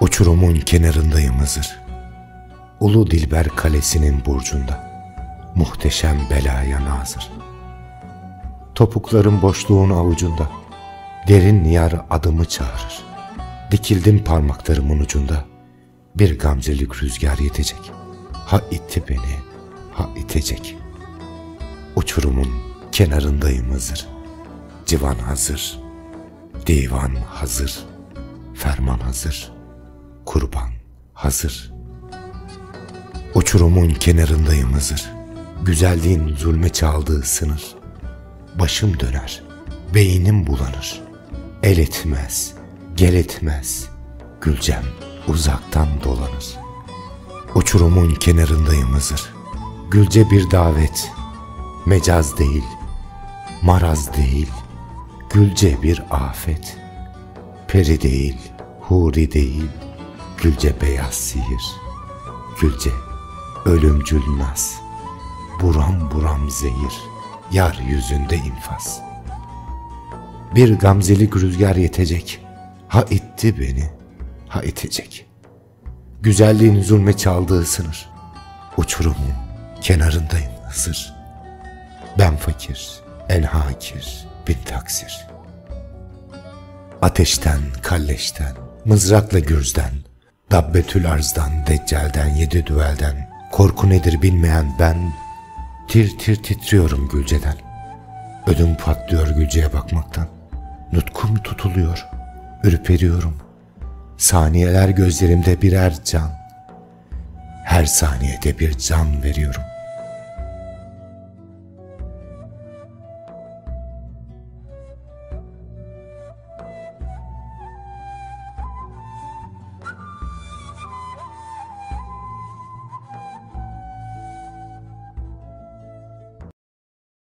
Uçurumun kenarındayım Hızır. Ulu Dilber Kalesi'nin burcunda. Muhteşem belaya nazır. Topuklarım boşluğun avucunda. Derin yar adımı çağırır. Dikildim parmaklarımın ucunda. Bir gamzelik rüzgar yetecek. Ha itti beni, ha itecek. Uçurumun kenarındayım Hızır. Civan hazır, divan hazır, ferman hazır, kurban hazır. Uçurumun kenarındayım Hızır. Güzelliğin zulme çaldığı sınır. Başım döner, beynim bulanır. El etmez, gel etmez. Gülcem uzaktan dolanır. Uçurumun kenarındayım Hızır. Gülce bir davet, mecaz değil, maraz değil, gülce bir afet. Peri değil, huri değil, gülce beyaz sihir, gülce ölümcül naz, buram buram zehir, yar yüzünde infaz. Bir gamzelik rüzgar yetecek, ha itti beni, ha itecek. Güzelliğin zulme çaldığı sınır, uçurumun kenarındayım Hızır. Ben fakir, en hakir, bin taksir. Ateşten, kalleşten, mızrakla gürzden, Dabbetül arzdan, deccalden, yedi düvelden, korku nedir bilmeyen ben, tir tir titriyorum Gülce'den. Ödüm patlıyor Gülce'ye bakmaktan. Nutkum tutuluyor, ürperiyorum. Saniyeler gözlerimde birer can. Her saniyede bir can veriyorum.''